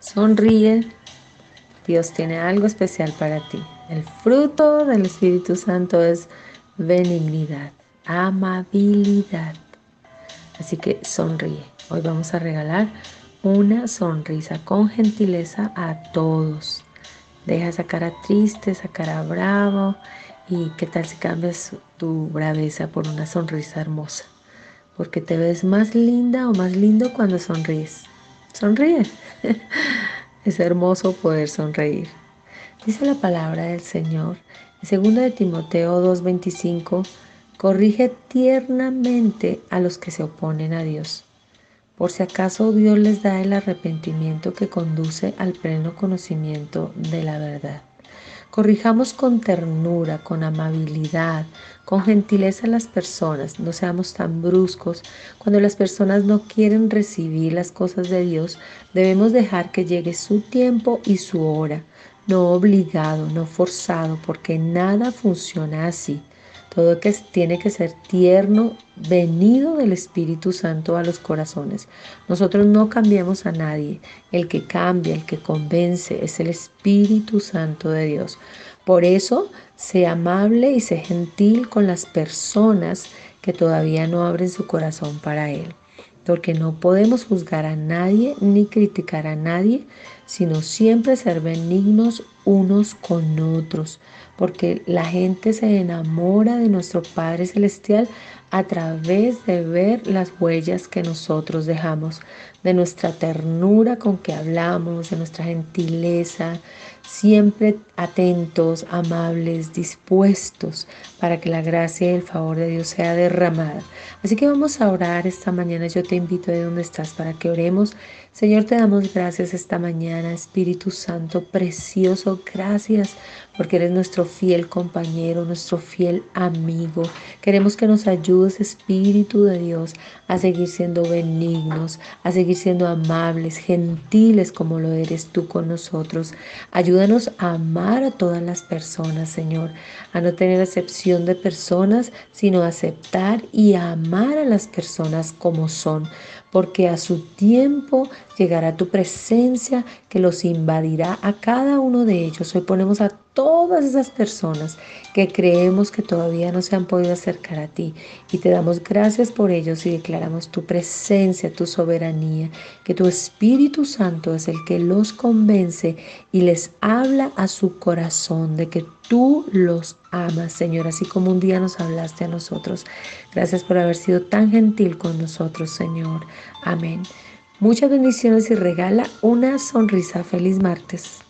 Sonríe. Dios tiene algo especial para ti. El fruto del Espíritu Santo es benignidad, amabilidad. Así que sonríe. Hoy vamos a regalar una sonrisa con gentileza a todos. Deja esa cara triste, esa cara bravo y qué tal si cambias tu braveza por una sonrisa hermosa. Porque te ves más linda o más lindo cuando sonríes. Sonríe. es hermoso poder sonreír. Dice la palabra del Señor en 2 de Timoteo 2:25, corrige tiernamente a los que se oponen a Dios por si acaso Dios les da el arrepentimiento que conduce al pleno conocimiento de la verdad. Corrijamos con ternura, con amabilidad, con gentileza a las personas, no seamos tan bruscos. Cuando las personas no quieren recibir las cosas de Dios, debemos dejar que llegue su tiempo y su hora, no obligado, no forzado, porque nada funciona así. Todo que tiene que ser tierno, venido del Espíritu Santo a los corazones. Nosotros no cambiamos a nadie. El que cambia, el que convence es el Espíritu Santo de Dios. Por eso, sé amable y sé gentil con las personas que todavía no abren su corazón para Él. Porque no podemos juzgar a nadie ni criticar a nadie, sino siempre ser benignos unos con otros porque la gente se enamora de nuestro Padre Celestial a través de ver las huellas que nosotros dejamos, de nuestra ternura con que hablamos, de nuestra gentileza, siempre atentos, amables, dispuestos para que la gracia y el favor de Dios sea derramada. Así que vamos a orar esta mañana. Yo te invito de donde estás para que oremos. Señor, te damos gracias esta mañana, Espíritu Santo, precioso, gracias porque eres nuestro fiel compañero, nuestro fiel amigo. Queremos que nos ayudes, Espíritu de Dios, a seguir siendo benignos, a seguir siendo amables, gentiles como lo eres tú con nosotros. Ayúdanos a amar a todas las personas, Señor, a no tener excepción de personas, sino aceptar y amar a las personas como son porque a su tiempo llegará tu presencia que los invadirá a cada uno de ellos. Hoy ponemos a todas esas personas que creemos que todavía no se han podido acercar a ti y te damos gracias por ellos y declaramos tu presencia, tu soberanía, que tu Espíritu Santo es el que los convence y les habla a su corazón de que tú los amas, Señor, así como un día nos hablaste a nosotros. Gracias por haber sido tan gentil con nosotros, Señor. Amén. Muchas bendiciones y regala una sonrisa. Feliz martes.